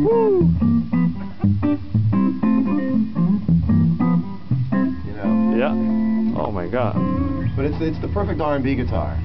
You know? Yeah. Oh my God. But it's it's the perfect R&B guitar.